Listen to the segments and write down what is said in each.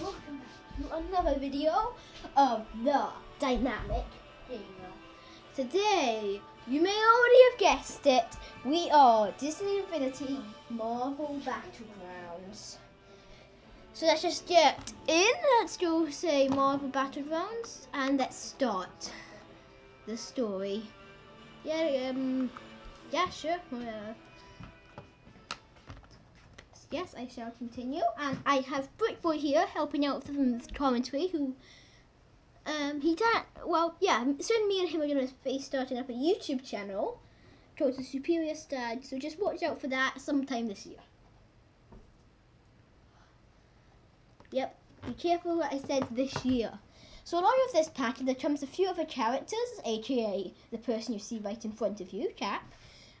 welcome back to another video of the Dynamic Gamer. Today, you may already have guessed it, we are Disney Infinity Marvel Battlegrounds. So let's just get in, let's go say Marvel Battlegrounds, and let's start the story. Yeah, um, yeah, sure. Uh, yes, I shall continue. And I have Brickboy here helping out from the commentary who um he did well yeah, soon me and him are gonna be starting up a YouTube channel called the Superior Stag, so just watch out for that sometime this year. Yep, be careful what I said this year. So along with this packet there comes a few other characters, aka the person you see right in front of you, Cap.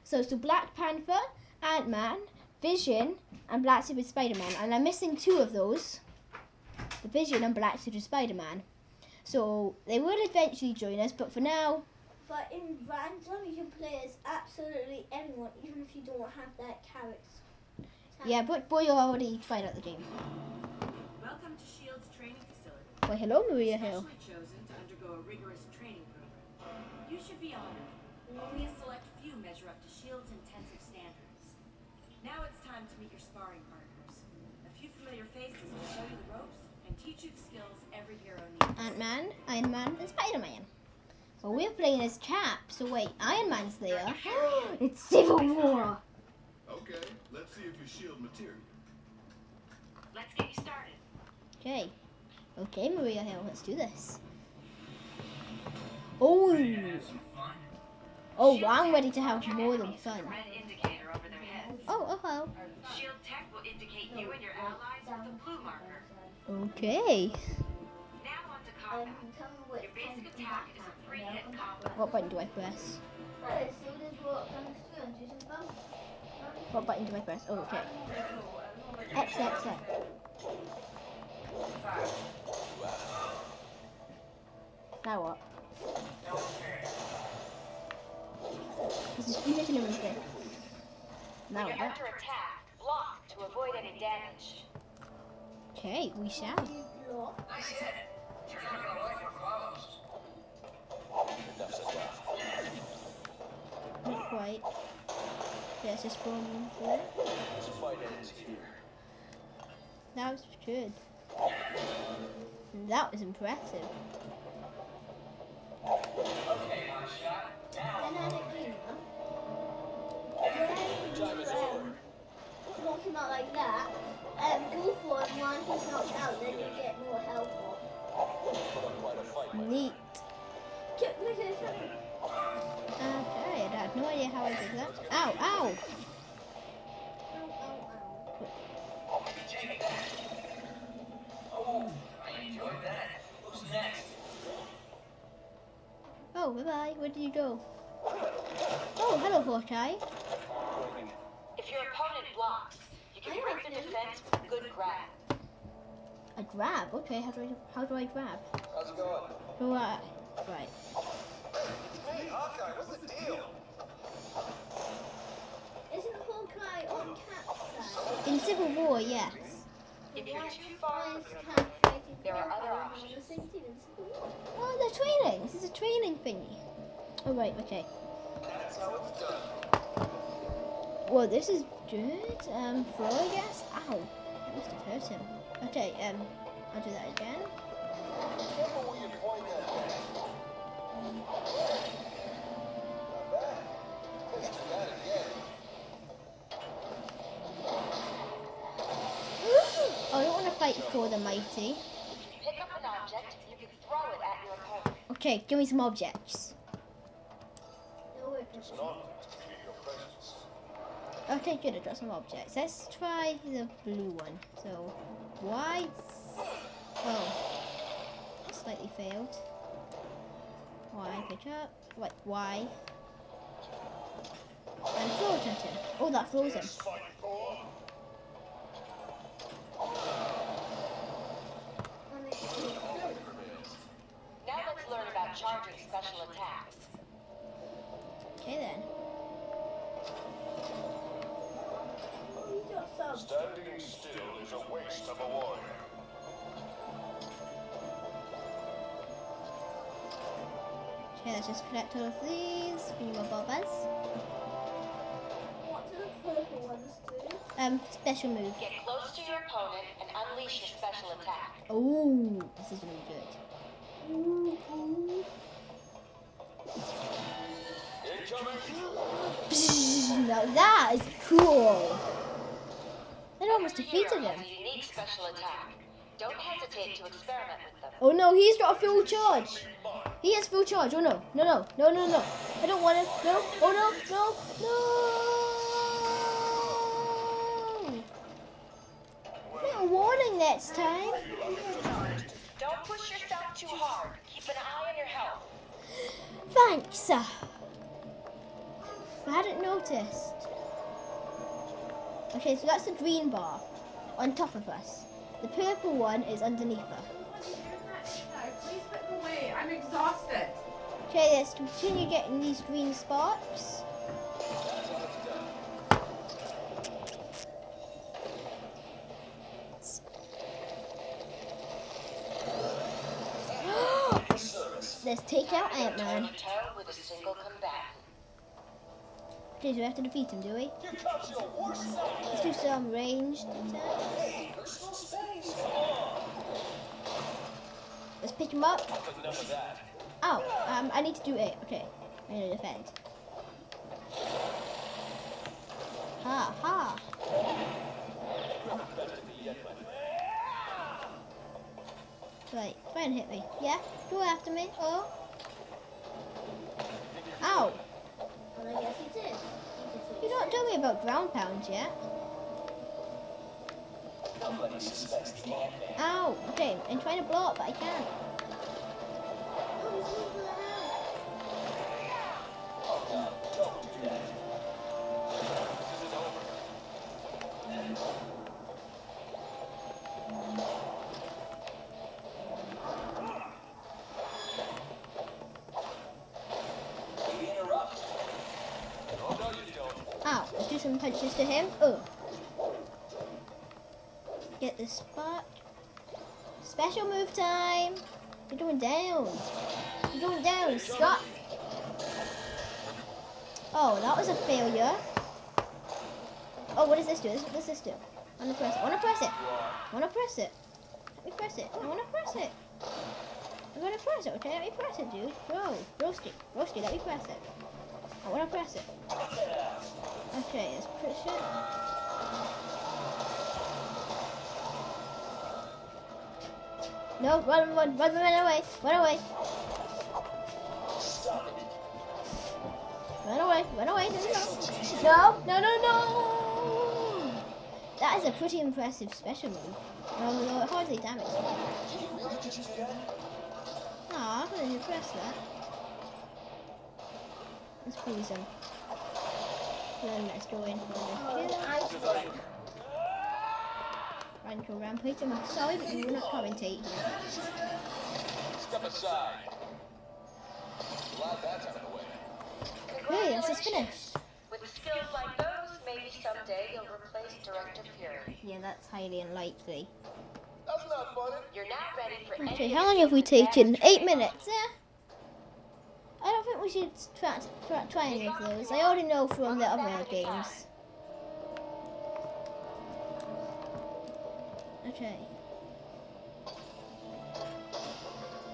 So so Black Panther, Ant-Man, Vision, and Black Suit with Spider-Man. And I'm missing two of those. The Vision and Black Suit with Spider-Man. So they will eventually join us, but for now... But in random, you can play as absolutely anyone, even if you don't have that character. Yeah, but boy, you already tried out the game. Welcome to Shield's training facility. Why, hello, Maria Hill. Specially chosen to undergo a rigorous training program. You should be honored. Only a select few measure up to Shield's intensive standards. Now it's time to meet your sparring partners. A few familiar faces will show you the ropes and teach you the skills every hero needs. Ant-Man, Iron Man, and Spider-Man. Well, we're playing as Cap, so wait, Iron Man's there. it's Civil War! Okay, let's see if you shield material. Let's get you started. Okay. Okay, Maria Hill, let's do this. Oh! Oh, I'm ready to have more than fun. Red indicator over their heads. Oh, oh, oh. Shield tech will indicate you and your allies with a blue marker. Okay. Now on to combat. what Your basic attack is a free hit combo. What button do I press? Right, so this is what comes through and do some fun. What button do I press? Oh, okay. X, X, X. Now what? This is you making everything. Now When what? You're under attack, block to avoid any damage. Okay, we shall. Not quite. There's this one there. That was good. That was impressive. Dynamic gamer. When him out like that, um, go for him while he's knocked out, then you get more health on. Neat. Kick me to the top. Okay, I have no idea how I did that. Ow, ow! Ow, ow, ow. Oh, bye bye. Where did you go? Oh, hello, Hawkeye. If your opponent blocks, you can break their defense good grab. A grab. Okay, how do I how do I grab? How's it going? Do I? Right. Hey, Hawkeye, what's the deal? Isn't Hawkeye on Cap's side? In Civil War, yes. If you're too far why from is your Cat fighting there are other Hawkeye on the options. same team in Civil War? Oh, they're training. This is a training thingy. Oh right, okay. That's how it's done. Well, this is good. Um, throw, I guess. Ow, that must have hurt him. Okay, um, I'll do that again. Careful where you point that at. Not bad. Let's do that again. Oh, I don't want to fight for the mighty. If you pick up an object, you can throw it at your opponent. Okay, give me some objects. No, Okay, good. I got some objects. Let's try the blue one. So, Y. Oh, slightly failed. Y, pick up. What? Y. And throw it at him. Oh, that froze him. And it- it- Now let's learn about charging special attacks. Okay then yourself. Standing still is a waste of a warrior. Okay, let's just collect all of these. We need more bobbers. What do the purple ones do? Um, special move. Get close to your opponent and unleash your special attack. Oh, this is really good. Ooh, ooh. now that is cool. Almost defeated him. has a unique special attack. Don't hesitate to experiment with them. Oh no, he's got a full charge. He has full charge. Oh no, no, no, no, no, no. I don't want it. No, oh no, no, no. Little warning next time. Don't push yourself too hard. Keep an eye on your health. Thanks. I hadn't noticed. Okay, so that's the green bar on top of us. The purple one is underneath her. Please put them away. I'm exhausted. Okay, let's continue getting these green sparks. Let's take out Ant Man. Toe to toe with a single combatant. Okay, so we have to defeat him, do we? Here comes your worst nightmare. Let's do some ranged attacks. Personal space. Come on. Let's pick him up. Enough of that. Oh, um, I need to do it. Okay, I'm gonna defend. Ha ha. Right, try and hit me. Yeah, go after me. Oh. Ow! And I guess he did. You don't tell me about ground pounds yet. Ow! Okay, I'm trying to blow up, but I can't. Some punches to him. Oh. Get the spot. Special move time. You're going down. You're going down, Scott. Oh, that was a failure. Oh, what does this do? What does this do? I wanna press it. I wanna press it. I wanna press it. Let me press it. I wanna press it. I'm gonna press it, okay? Let me press it, dude. Bro, roasty, roasty, let me press it. I wanna press it. Okay, let's push it. No, run, run, run, run away, run away, run away, run away. No, no, no, no, no. That is a pretty impressive special move. Although it hardly that? Aw, I didn't press that. Let's freeze him. Then let's go in for the kill. Oh, I'm sorry. Rampage. I'm sorry, but you will not commentate here. Step aside. Glad that's out of the way. Hey, this is finished. With skills like those, maybe someday you'll replace Director Fury. Yeah, that's highly unlikely. That's not funny. You're not ready for Okay, how long have we taken? Eight minutes, yeah. I don't think we should try, try, try any of those. I already know from the other games. Okay.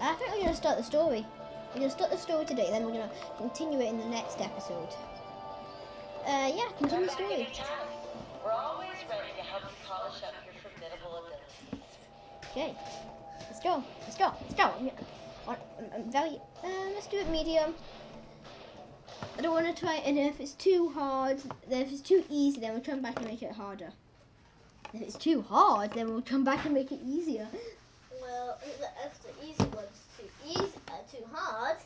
I think we're gonna start the story. We're gonna start the story today, then we're gonna continue it in the next episode. Uh, yeah, continue the story. We're always ready to help you polish up your formidable abilities. Okay, let's go. Let's go. Let's go. I'm, I'm. Uh, let's do it medium. I don't want to try, and if it's too hard, then if it's too easy, then we'll come back and make it harder. If it's too hard, then we'll come back and make it easier. Well, if the- easy one's too easy, uh, too hard,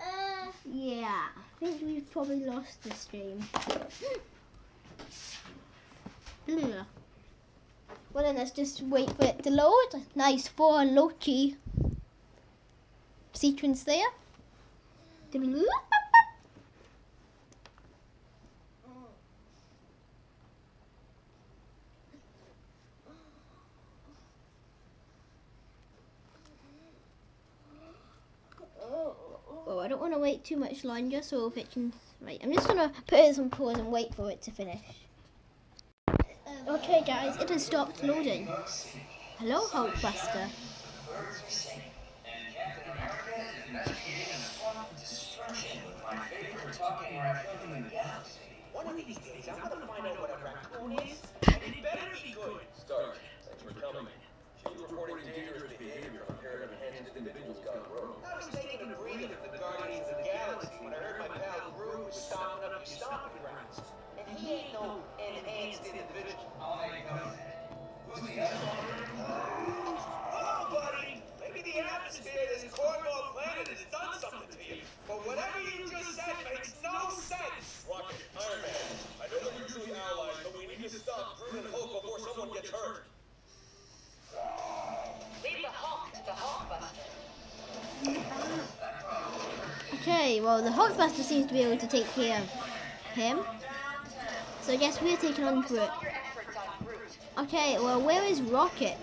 uh, Yeah, I think we've probably lost game. Ugh. Well then, let's just wait for it to load. Nice for Loki sequence there. Oh, I don't want to wait too much longer, so if it can. Right, I'm just gonna put it on pause and wait for it to finish. Okay, guys, it has stopped loading. Hello, Hulkbuster. One of these days, I'm gonna find out what a raccoon is, it better be good. Stark, thanks for coming. Reporting dangerous behavior a of individuals gone rogue. I was taking a breather the Guardians of Okay, well, the Hulkbuster seems to be able to take care of him. So I guess we're taking on Groot. Okay, well, where is Rocket?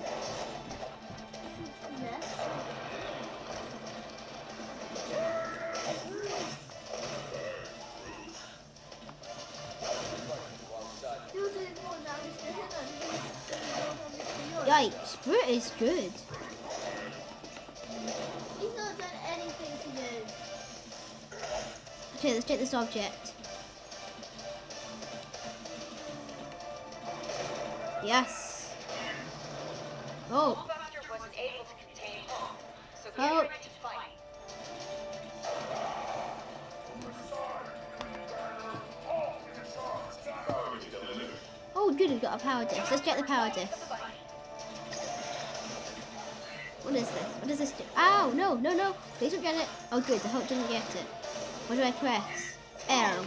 Yikes, Groot is good. Okay, let's take this object. Yes. Oh, Oh. oh, good, we've got a power disc. Let's get the power disc. What is this? What does this do? Ow, no, no, no. Please don't get it. Oh, good, the Hulk didn't get it. What do I press? Arrow.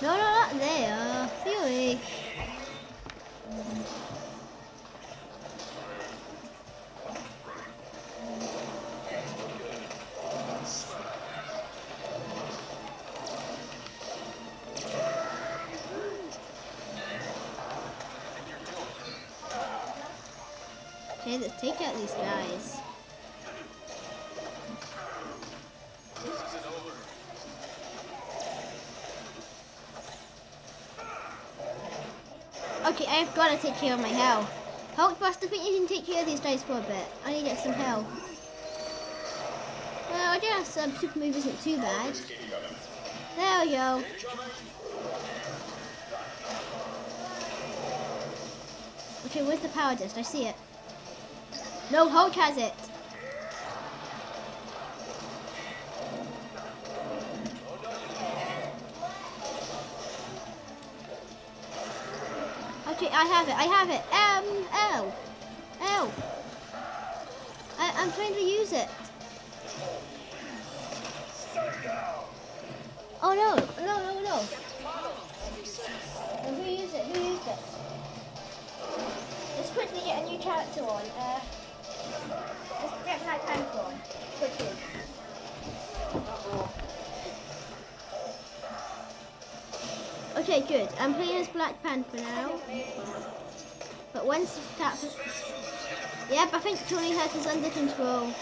No, no, not there. Fury. Okay, let's take out these guys. I've got to take care of my health. Hulkbuster, I think you can take care of these guys for a bit? I need to get some health. Well, I guess um, super move isn't too bad. There we go. Okay, where's the power disc? I see it. No, Hulk has it. I have it. I have it. Um, ow, ow. I, I'm trying to use it. Oh no, no, no, no. Who used it? Who used it? Let's quickly get a new character on. Uh, Okay, good. I'm playing as Black Panther now. But once tap. Yep, I think Tony Hawk is under control.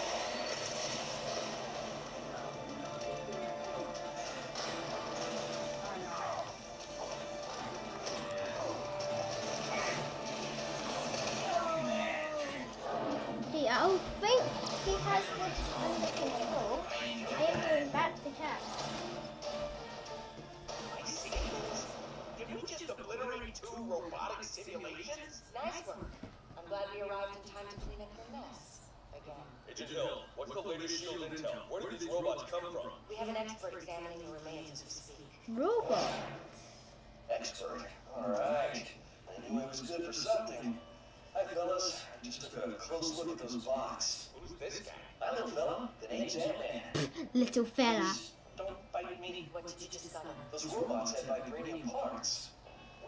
Robotic simulations? Nice work. I'm glad we arrived in time to clean up your mess. Again. Agent Hill, what's the latest shield intel? Where did these robots come from? We have an expert examining the remains as we speak. Robot. Expert. Alright. I knew I was good for something. Hi, fellas. I just took a close look at those bots. Who's this guy? My little fella, the name's Ant-Man. Little fella. Please, Don't bite me. What did you discover? Those robots had vibranium parts.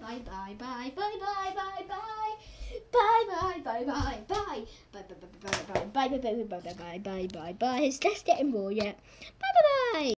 bye bye bye bye bye bye bye Bye bye bye bye bye bye bye bye bye bye bye bye bye bye bye bye bye bye bye bye. It's just getting more yet. Bye bye bye.